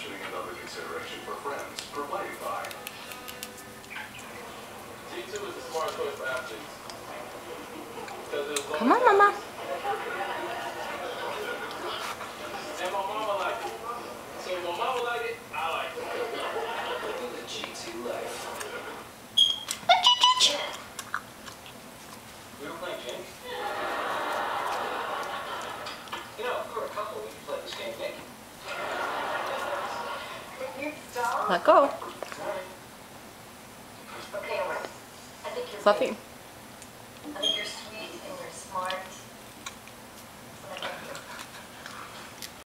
positioning another consideration for friends. Proclaimed by G2 is the smart choice for athletes. Because it was Come on, mama. And my mama like it. So my mama like it, I like it. Living the G2 life. We were playing Jink. You know, if we were a couple, we could play this game naked. Let go. Okay, all right. I think you're Fluffy.